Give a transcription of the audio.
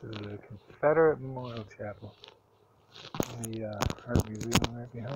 to the Confederate Memorial Chapel. The uh, art museum right behind.